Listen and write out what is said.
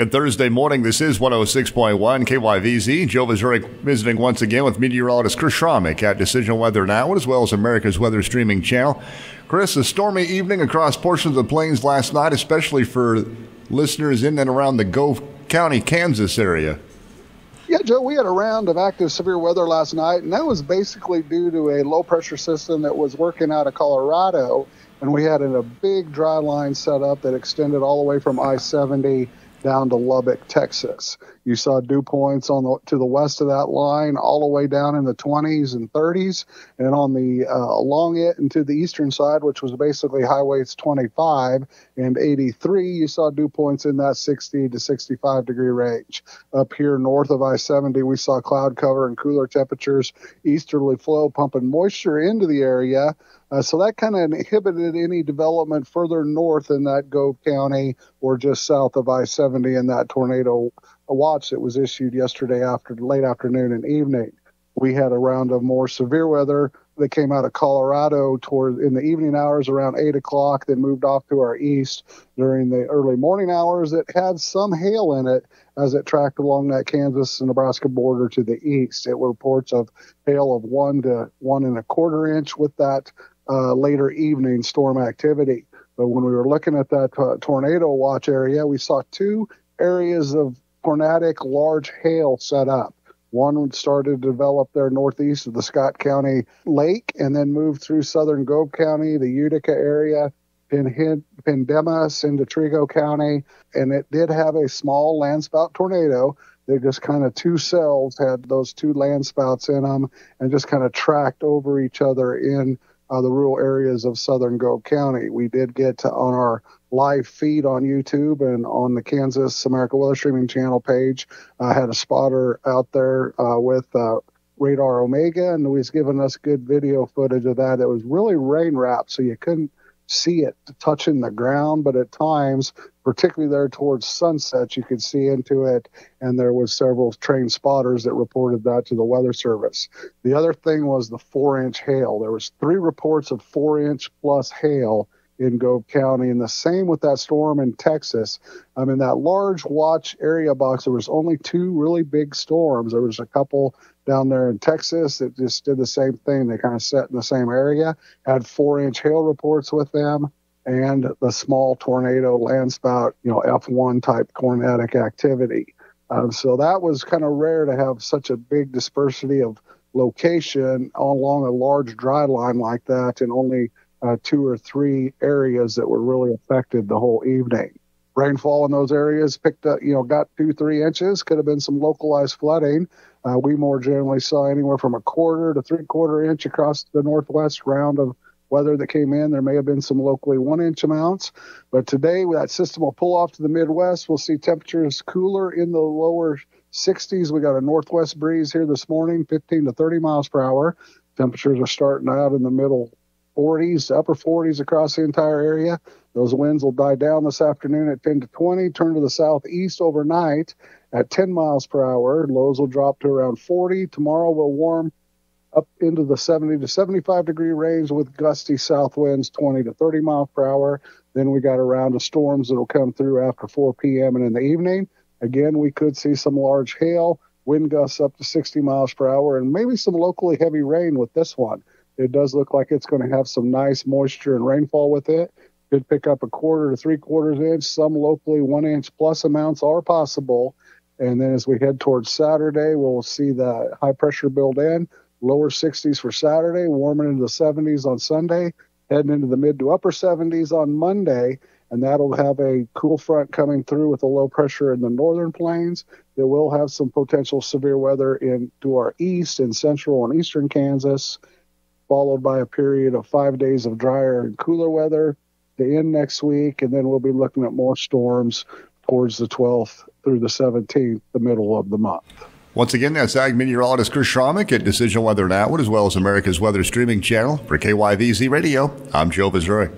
Good Thursday morning. This is 106.1 KYVZ. Joe Vazurek visiting once again with meteorologist Chris Schromick at Decision Weather Now, as well as America's Weather Streaming Channel. Chris, a stormy evening across portions of the plains last night, especially for listeners in and around the Gove County, Kansas area. Yeah, Joe, we had a round of active severe weather last night, and that was basically due to a low pressure system that was working out of Colorado. And we had a big dry line set up that extended all the way from I 70 down to Lubbock, Texas. You saw dew points on the to the west of that line, all the way down in the 20s and 30s, and on the uh, along it and to the eastern side, which was basically highways 25 and 83, you saw dew points in that 60 to 65 degree range. Up here north of I-70, we saw cloud cover and cooler temperatures, easterly flow pumping moisture into the area. Uh, so that kind of inhibited any development further north in that Gove County or just south of I 70 in that tornado watch that was issued yesterday after late afternoon and evening. We had a round of more severe weather that came out of Colorado toward in the evening hours around eight o'clock, then moved off to our east during the early morning hours. It had some hail in it as it tracked along that Kansas and Nebraska border to the east. It were reports of hail of one to one and a quarter inch with that uh, later evening storm activity. But when we were looking at that tornado watch area, we saw two areas of tornadic large hail set up. One started to develop there northeast of the Scott County Lake and then moved through southern Gove County, the Utica area, Pendennis into Trego County. And it did have a small landspout tornado. They just kind of two cells had those two landspouts in them and just kind of tracked over each other in uh, the rural areas of southern Gove County. We did get to, on our live feed on YouTube and on the Kansas America Weather Streaming Channel page. I uh, had a spotter out there uh, with uh, Radar Omega, and he's given us good video footage of that. It was really rain wrapped, so you couldn't see it touching the ground, but at times, particularly there towards sunset, you could see into it. And there was several trained spotters that reported that to the weather service. The other thing was the four inch hail. There was three reports of four inch plus hail in Gove County. And the same with that storm in Texas. I mean, that large watch area box, there was only two really big storms. There was a couple down there in Texas that just did the same thing. They kind of set in the same area, had four inch hail reports with them. And the small tornado landspout, you know, F1 type tornadic activity. Um, so that was kind of rare to have such a big dispersity of location along a large dry line like that and only uh, two or three areas that were really affected the whole evening. Rainfall in those areas picked up, you know, got two, three inches. Could have been some localized flooding. Uh, we more generally saw anywhere from a quarter to three quarter inch across the northwest round of weather that came in. There may have been some locally one inch amounts, but today with that system will pull off to the Midwest. We'll see temperatures cooler in the lower 60s. We got a northwest breeze here this morning, 15 to 30 miles per hour. Temperatures are starting out in the middle 40s, upper 40s across the entire area. Those winds will die down this afternoon at 10 to 20, turn to the southeast overnight at 10 miles per hour. Lows will drop to around 40. Tomorrow will warm up into the 70 to 75 degree range with gusty south winds 20 to 30 miles per hour. Then we got a round of storms that'll come through after 4 p.m. and in the evening. Again, we could see some large hail, wind gusts up to 60 miles per hour, and maybe some locally heavy rain with this one. It does look like it's going to have some nice moisture and rainfall with it. Could pick up a quarter to three quarters inch. Some locally one inch plus amounts are possible. And then as we head towards Saturday, we'll see the high pressure build in. Lower 60s for Saturday, warming into the 70s on Sunday, heading into the mid to upper 70s on Monday. And that'll have a cool front coming through with a low pressure in the northern plains that will have some potential severe weather into our east and central and eastern Kansas followed by a period of five days of drier and cooler weather to end next week. And then we'll be looking at more storms towards the 12th through the 17th, the middle of the month. Once again, that's Ag Meteorologist Chris Schromick at Decision Weather Now, as well as America's Weather Streaming Channel for KYVZ Radio. I'm Joe Vazuri.